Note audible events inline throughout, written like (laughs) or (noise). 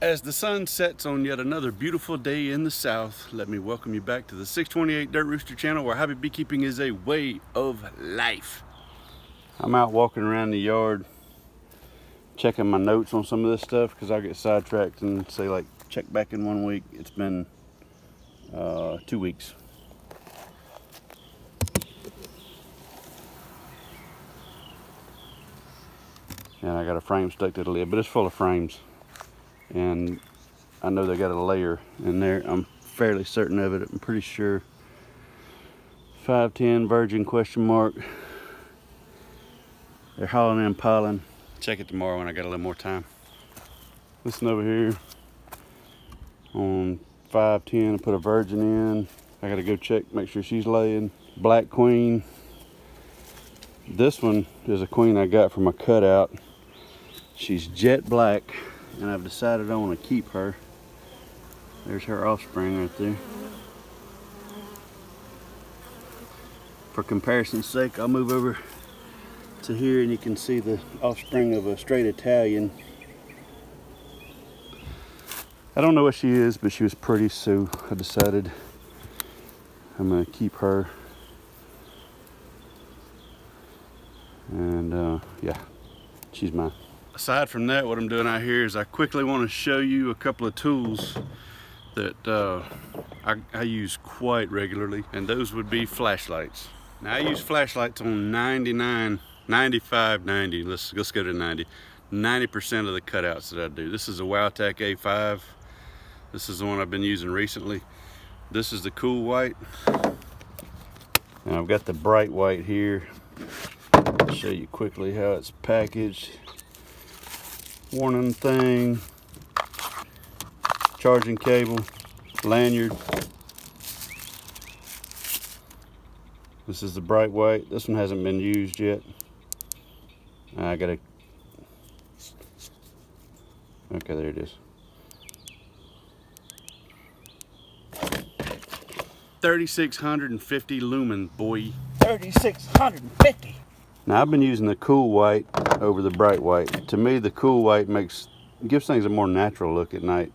As the sun sets on yet another beautiful day in the south, let me welcome you back to the 628 Dirt Rooster channel where hobby beekeeping is a way of life. I'm out walking around the yard checking my notes on some of this stuff because I get sidetracked and say like check back in one week. It's been uh, two weeks. And I got a frame stuck to the lid, but it's full of frames. And I know they got a layer in there. I'm fairly certain of it. I'm pretty sure 510 virgin question mark. They're hauling in piling. Check it tomorrow when I got a little more time. Listen over here on 510 I put a virgin in. I gotta go check, make sure she's laying. Black queen. This one is a queen I got from a cutout. She's jet black and I've decided I want to keep her. There's her offspring right there. For comparison's sake, I'll move over to here and you can see the offspring of a straight Italian. I don't know what she is, but she was pretty, so I decided I'm gonna keep her. And uh, yeah, she's mine aside from that, what I'm doing out here is I quickly want to show you a couple of tools that uh, I, I, use quite regularly, and those would be flashlights. Now I use flashlights on 99, 95, 90, let's, let's go to 90. 90% of the cutouts that I do. This is a Wowtac A5. This is the one I've been using recently. This is the cool white. And I've got the bright white here. I'll show you quickly how it's packaged warning thing, charging cable, lanyard. This is the bright white. This one hasn't been used yet. I gotta, okay, there it is. 3,650 lumen, boy. 3,650. Now I've been using the cool white over the bright white. To me, the cool white makes gives things a more natural look at night.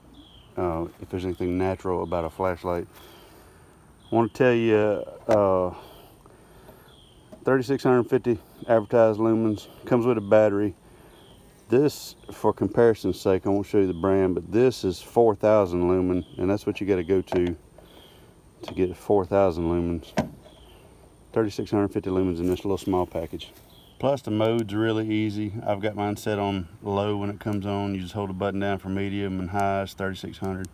Uh, if there's anything natural about a flashlight. I want to tell you, uh, 3650 advertised lumens comes with a battery. This, for comparison's sake, I won't show you the brand, but this is 4,000 lumen, and that's what you got to go to to get 4,000 lumens. 3650 lumens in this little small package. Plus the mode's really easy. I've got mine set on low when it comes on. You just hold the button down for medium and high, it's 3600.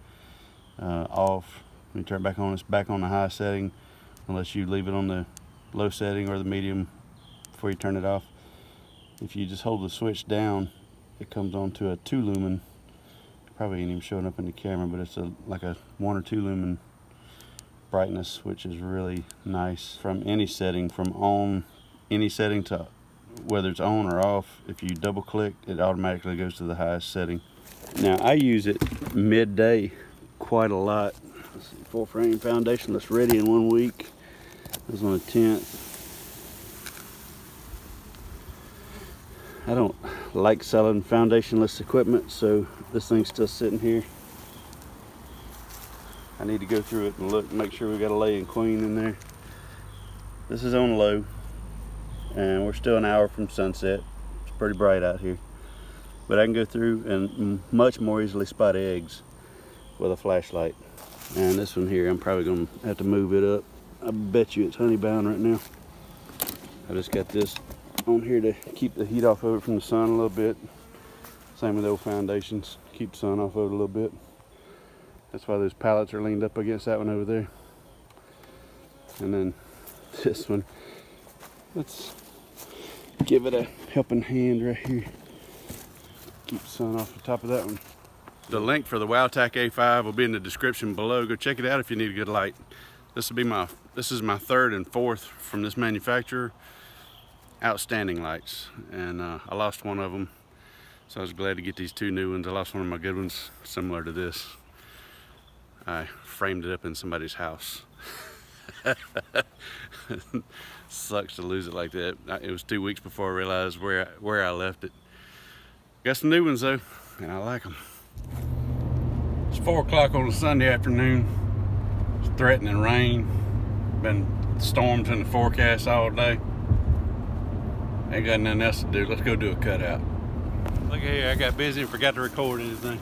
Uh, off, when you turn it back on, it's back on the high setting unless you leave it on the low setting or the medium before you turn it off. If you just hold the switch down, it comes on to a two lumen. Probably ain't even showing up in the camera, but it's a like a one or two lumen brightness, which is really nice from any setting, from on any setting to whether it's on or off. If you double click, it automatically goes to the highest setting. Now I use it midday quite a lot. See, full frame foundation that's ready in one week. It was on the 10th. I don't like selling foundationless equipment, so this thing's still sitting here. I need to go through it and look, make sure we got a laying queen in there. This is on low, and we're still an hour from sunset. It's pretty bright out here. But I can go through and much more easily spot eggs with a flashlight. And this one here, I'm probably gonna have to move it up. I bet you it's honey bound right now. I just got this on here to keep the heat off of it from the sun a little bit. Same with the old foundations, keep the sun off of it a little bit. That's why those pallets are leaned up against that one over there. And then (laughs) this one, let's give it a helping hand right here. Keep sun off the top of that one. The link for the Wowtac A5 will be in the description below. Go check it out if you need a good light. This will be my, this is my third and fourth from this manufacturer. Outstanding lights. And uh, I lost one of them. So I was glad to get these two new ones. I lost one of my good ones similar to this. I framed it up in somebody's house. (laughs) Sucks to lose it like that. It was two weeks before I realized where I, where I left it. Got some new ones though, and I like them. It's four o'clock on a Sunday afternoon. It's threatening rain. Been storms in the forecast all day. Ain't got nothing else to do. Let's go do a cutout. Look at here, I got busy and forgot to record anything.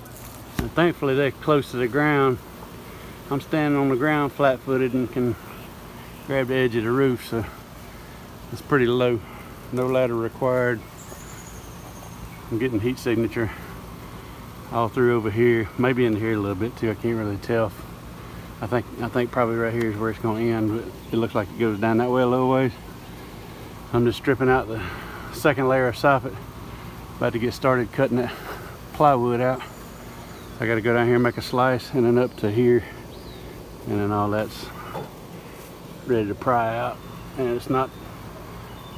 And thankfully they're close to the ground. I'm standing on the ground flat-footed and can grab the edge of the roof, so it's pretty low. No ladder required. I'm getting heat signature all through over here, maybe in here a little bit too. I can't really tell. I think I think probably right here is where it's going to end, but it looks like it goes down that way a little ways. I'm just stripping out the second layer of soffit. About to get started cutting that plywood out. I got to go down here and make a slice and then up to here, and then all that's ready to pry out. And it's not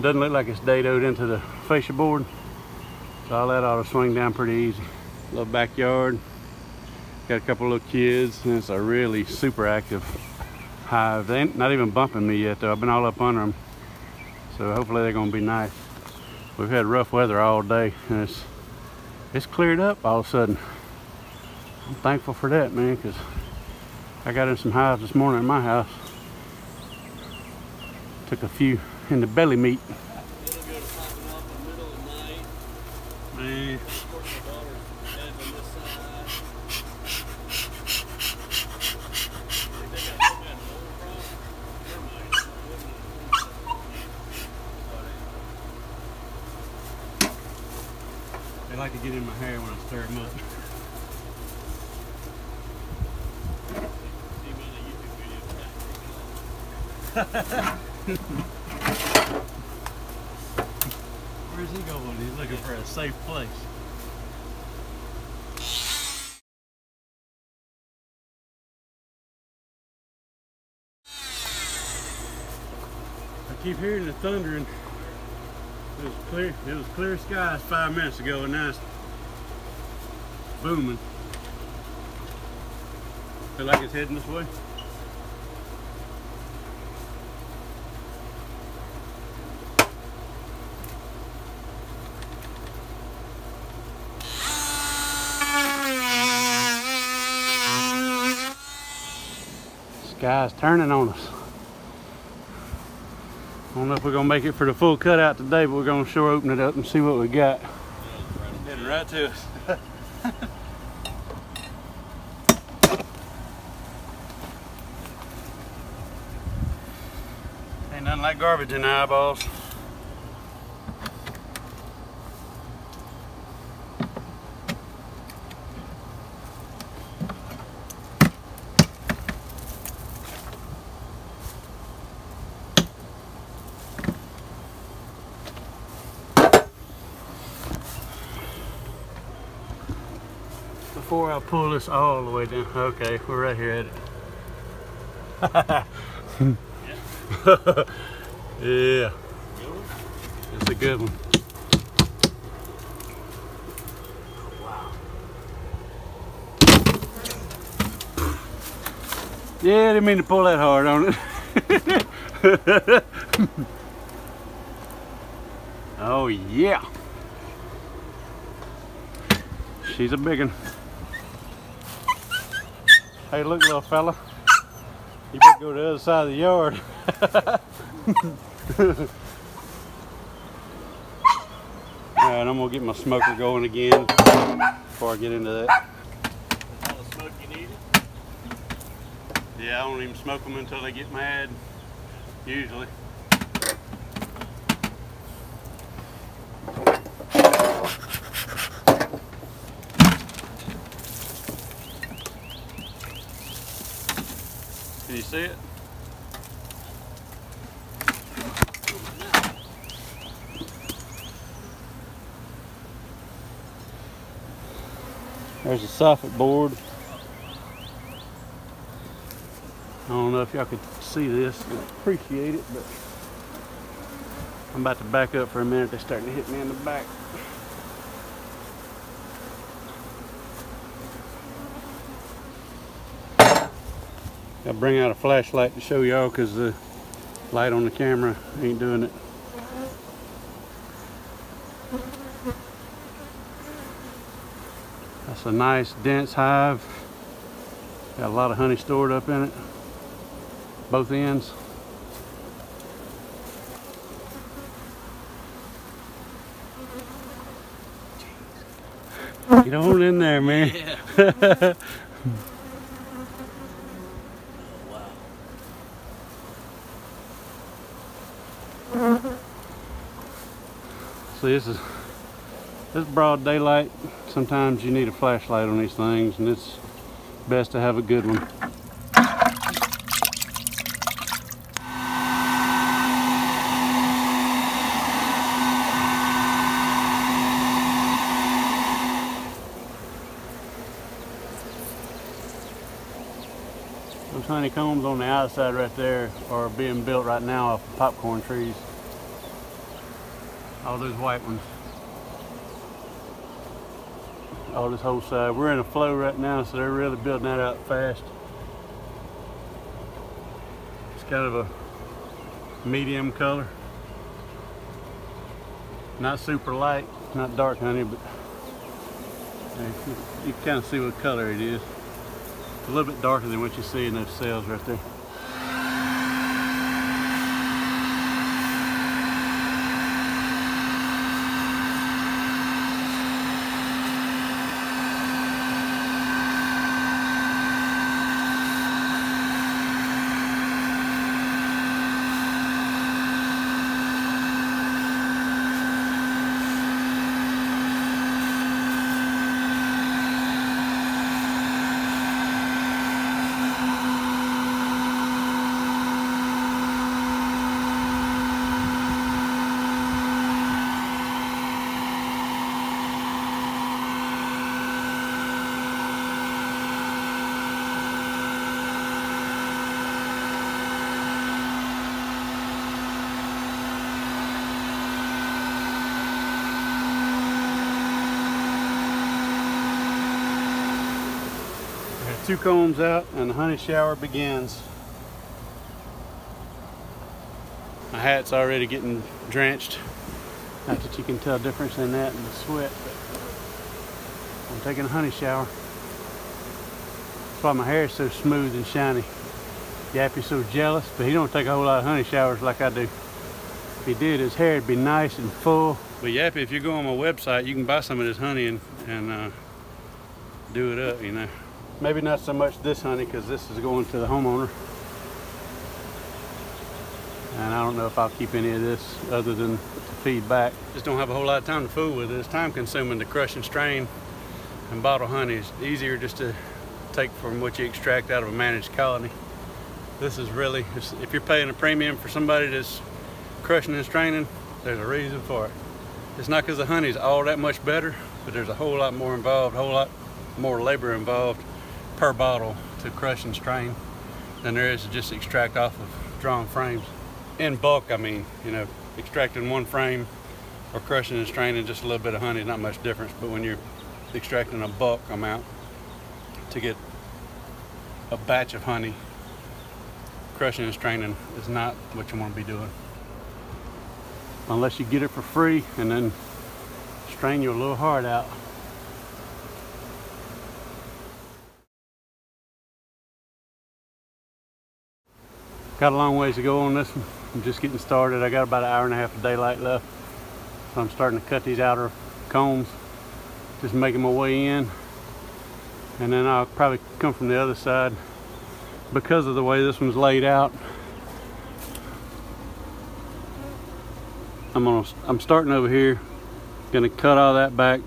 doesn't look like it's dadoed into the fascia board. So all that ought to swing down pretty easy. Little backyard. Got a couple little kids and it's a really super active hive. They ain't not even bumping me yet though. I've been all up under them. So hopefully they're gonna be nice. We've had rough weather all day and it's it's cleared up all of a sudden. I'm thankful for that man because I got in some hives this morning in my house. Took a few in the belly meat. Man. They like to get in my hair when I stir them up. Where's he going? He's looking for a safe place. I keep hearing the thundering. It was clear. It was clear skies five minutes ago, and now it's booming. Feel like it's heading this way. Sky's turning on us. I don't know if we're gonna make it for the full cutout today, but we're gonna sure open it up and see what we got. Heading right to us. Ain't nothing like garbage in the eyeballs. Before I pull this all the way down. Okay, we're right here at it. (laughs) yeah. It's a good one. Yeah, I didn't mean to pull that hard on it. (laughs) oh yeah. She's a big one. Hey, look, little fella. You better go to the other side of the yard. (laughs) Alright, I'm gonna get my smoker going again before I get into that. All the smoke you needed? Yeah, I don't even smoke them until they get mad, usually. See it? There's a soffit board. I don't know if y'all could see this and appreciate it, but I'm about to back up for a minute. They're starting to hit me in the back. I'll bring out a flashlight to show y'all because the light on the camera ain't doing it. That's a nice dense hive. Got a lot of honey stored up in it. Both ends. Get on in there, man. Yeah. (laughs) See, this is this broad daylight. Sometimes you need a flashlight on these things, and it's best to have a good one. Those honeycombs on the outside right there are being built right now off of popcorn trees. All those white ones. All this whole side. We're in a flow right now, so they're really building that out fast. It's kind of a medium color. Not super light, not dark honey, but you, can kind of see what color it is. A little bit darker than what you see in those cells right there. Two combs out and the honey shower begins. My hat's already getting drenched. Not that you can tell difference in that and the sweat, but I'm taking a honey shower. That's why my hair is so smooth and shiny. Yappy's so jealous, but he don't take a whole lot of honey showers like I do. If he did, his hair would be nice and full. But Yappy, if you go on my website, you can buy some of this honey and, and uh, do it up, you know. Maybe not so much this honey because this is going to the homeowner. And I don't know if I'll keep any of this other than to feed back. Just don't have a whole lot of time to fool with it. It's time consuming to crush and strain and bottle honey. It's easier just to take from what you extract out of a managed colony. This is really, if you're paying a premium for somebody that's crushing and straining, there's a reason for it. It's not because the honey's all that much better, but there's a whole lot more involved, a whole lot more labor involved per bottle to crush and strain than there is to just extract off of drawn frames. In bulk, I mean, you know, extracting one frame or crushing and straining just a little bit of honey is not much difference, but when you're extracting a bulk amount to get a batch of honey, crushing and straining is not what you want to be doing. Unless you get it for free and then strain your little heart out. Got a long ways to go on this one. I'm just getting started. I got about an hour and a half of daylight left. So I'm starting to cut these outer combs. Just making my way in. And then I'll probably come from the other side. Because of the way this one's laid out, I'm gonna I'm starting over here. Gonna cut all that back,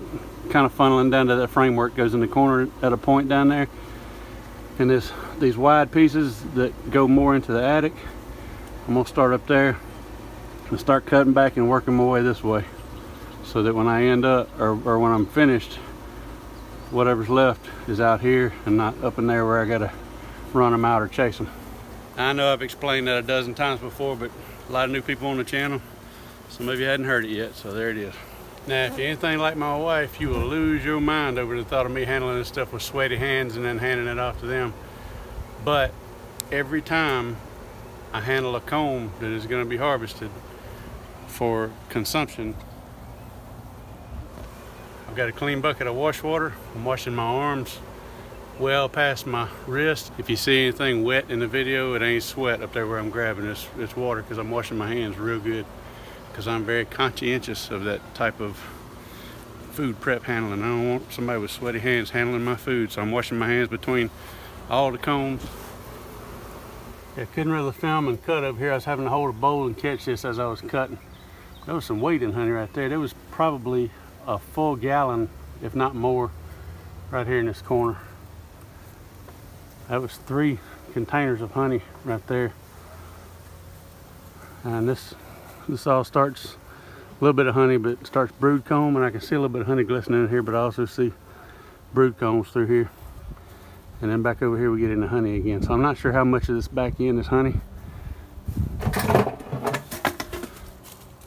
kind of funneling down to that framework goes in the corner at a point down there. And this these wide pieces that go more into the attic, I'm gonna start up there and start cutting back and working my way this way. So that when I end up, or, or when I'm finished, whatever's left is out here and not up in there where I gotta run them out or chase them. I know I've explained that a dozen times before, but a lot of new people on the channel, some of you hadn't heard it yet, so there it is. Now, if you're anything like my wife, you will lose your mind over the thought of me handling this stuff with sweaty hands and then handing it off to them. But every time I handle a comb that is going to be harvested for consumption, I've got a clean bucket of wash water. I'm washing my arms well past my wrist. If you see anything wet in the video, it ain't sweat up there where I'm grabbing this, this water because I'm washing my hands real good because I'm very conscientious of that type of food prep handling. I don't want somebody with sweaty hands handling my food, so I'm washing my hands between all the combs. I couldn't really film and cut up here. I was having to hold a bowl and catch this as I was cutting. There was some weight in honey right there. There was probably a full gallon, if not more, right here in this corner. That was three containers of honey right there. And this this all starts a little bit of honey, but starts brood comb, and I can see a little bit of honey glistening in here, but I also see brood combs through here. And then back over here we get into honey again. So I'm not sure how much of this back end is honey.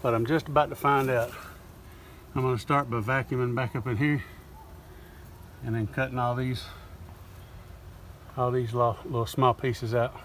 But I'm just about to find out. I'm gonna start by vacuuming back up in here and then cutting all these all these little, little small pieces out.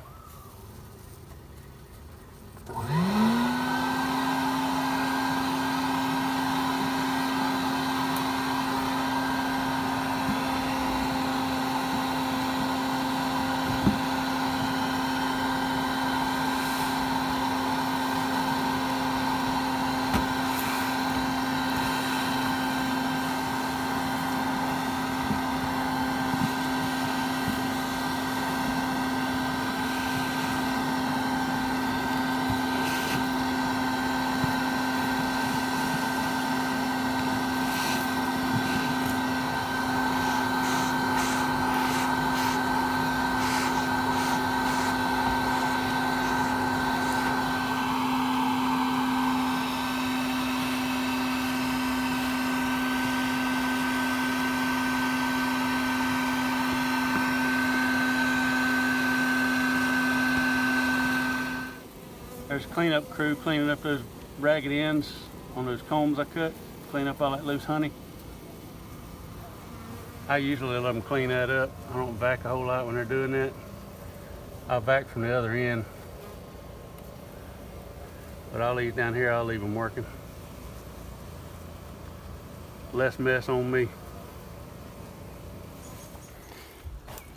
There's cleanup crew cleaning up those ragged ends on those combs I cut, clean up all that loose honey. I usually let them clean that up. I don't vac a whole lot when they're doing that. I vac from the other end. But I'll leave down here, I'll leave them working. Less mess on me.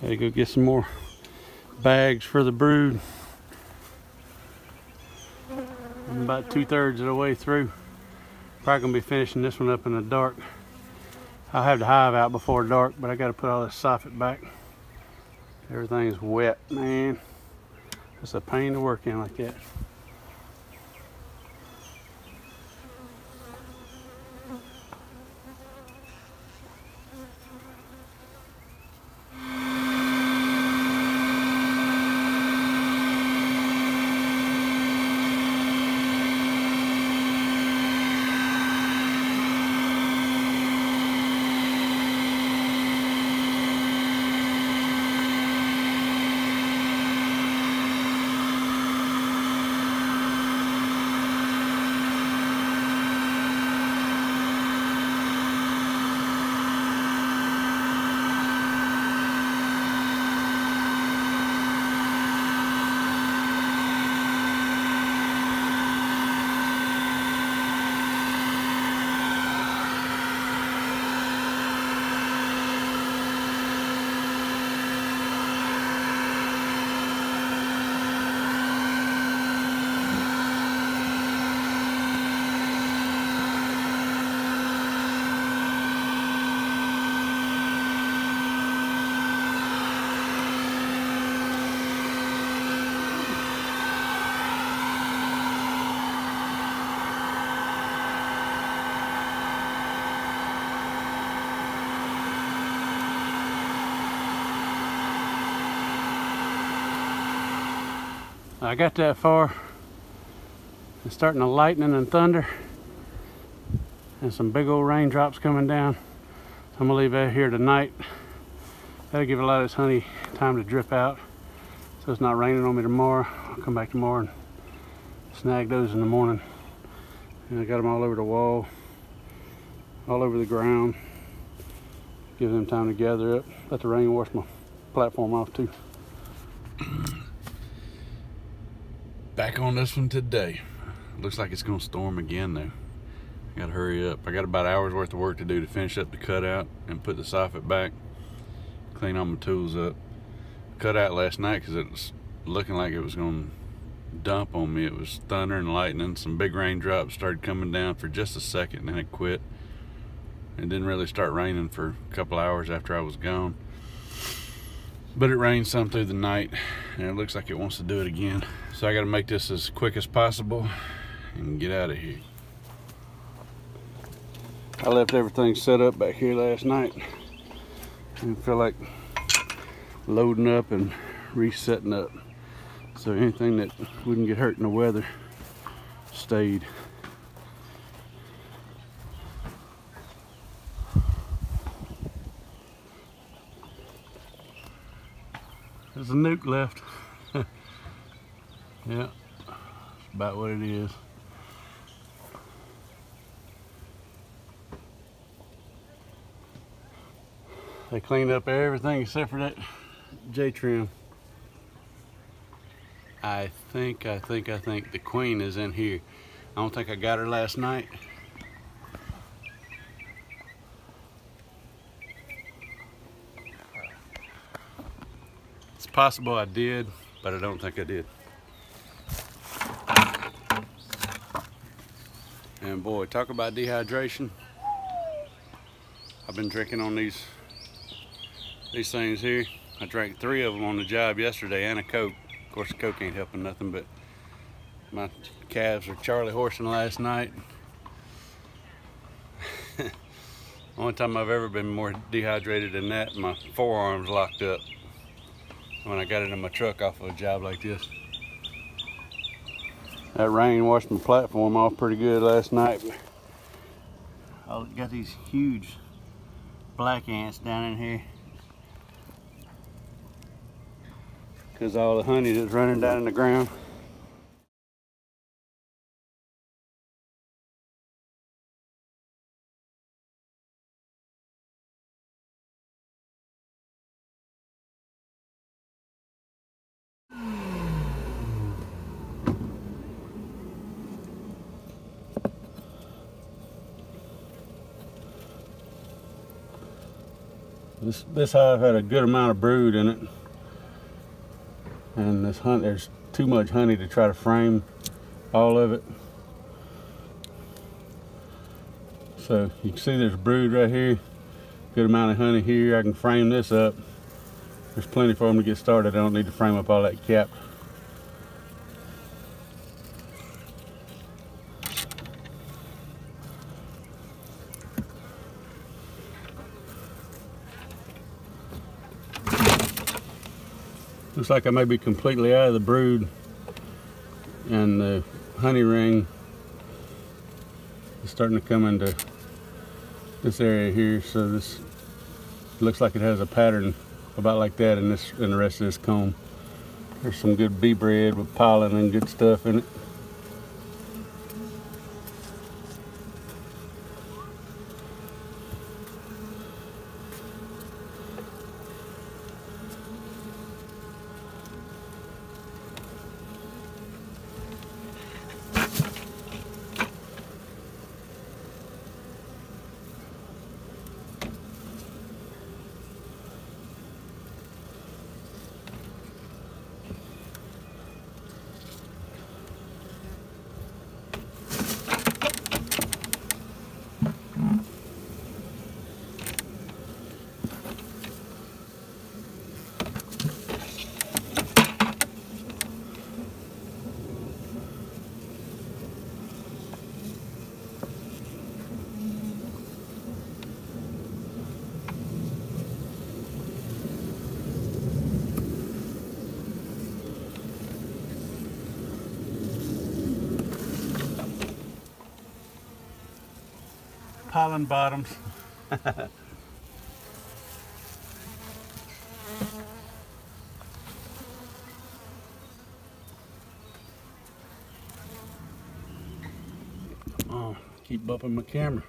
Gotta go get some more bags for the brood. I'm about two thirds of the way through. Probably gonna be finishing this one up in the dark. I'll have the hive out before dark, but I gotta put all this soffit back. Everything's wet, man. It's a pain to work in like that. I got that far. It's starting to lightning and thunder. And some big old raindrops coming down. I'm gonna leave that here tonight. That'll give a lot of this honey time to drip out. So it's not raining on me tomorrow. I'll come back tomorrow and snag those in the morning. And I got them all over the wall, all over the ground. Give them time to gather up. Let the rain wash my platform off too. Back on this one today. Looks like it's gonna storm again though. Gotta hurry up. I got about hour's worth of work to do to finish up the cutout and put the soffit back. Clean all my tools up. Cut out last night because it was looking like it was to dump on me. It was thunder and lightning. Some big raindrops started coming down for just a second and then it quit. It didn't really start raining for a couple hours after I was gone. But it rained some through the night and it looks like it wants to do it again. So I got to make this as quick as possible and get out of here. I left everything set up back here last night. and feel like loading up and resetting up. So anything that wouldn't get hurt in the weather stayed. There's a nuke left. Yeah, that's about what it is. They cleaned up everything except for that J-trim. I think, I think, I think the queen is in here. I don't think I got her last night. It's possible I did, but I don't think I did. And boy, talk about dehydration. I've been drinking on these these things here. I drank three of them on the job yesterday and a Coke. Of course, the Coke ain't helping nothing, but my calves were Charlie horsing last night. (laughs) Only time I've ever been more dehydrated than that, my forearms locked up when I got it in my truck off of a job like this. That rain washed my platform off pretty good last night. I got these huge black ants down in here. because all the honey that's running down in the ground. This, this hive had a good amount of brood in it. And this hunt there's too much honey to try to frame all of it. So you can see there's brood right here. Good amount of honey here. I can frame this up. There's plenty for them to get started. I don't need to frame up all that cap Looks like I may be completely out of the brood and the honey ring is starting to come into this area here. So this looks like it has a pattern about like that in this in the rest of this comb. There's some good bee bread with pollen and good stuff in it. Pollen bottoms. (laughs) oh, keep bumping my camera.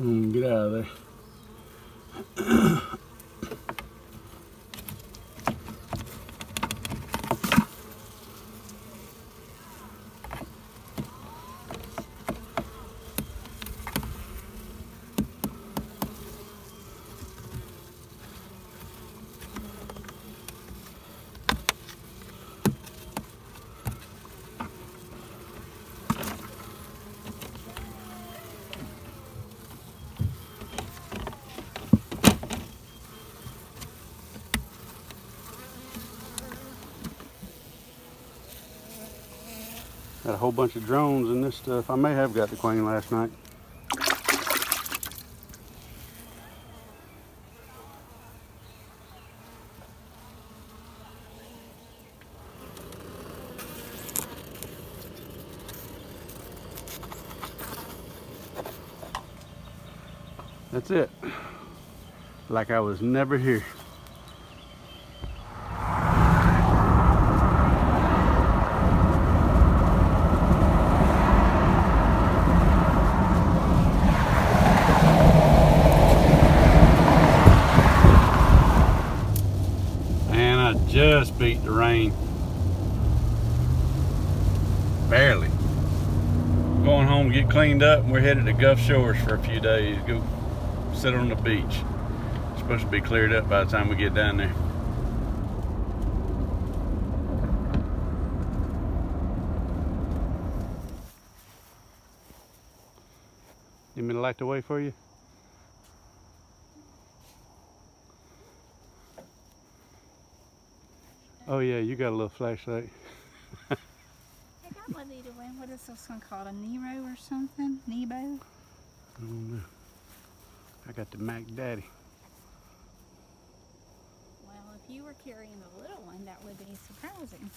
Mm, get out of there. Got a whole bunch of drones and this stuff. I may have got the queen last night. That's it. Like I was never here. And I just beat the rain. Barely. Going home to get cleaned up and we're headed to Gulf Shores for a few days. Go sit on the beach. It's supposed to be cleared up by the time we get down there. Need me to light the way for you? Oh yeah, you got a little flashlight. (laughs) I got one either. What is this one called? A Nero or something? Nebo? I don't know. I got the Mac Daddy. Well, if you were carrying the little one, that would be surprising.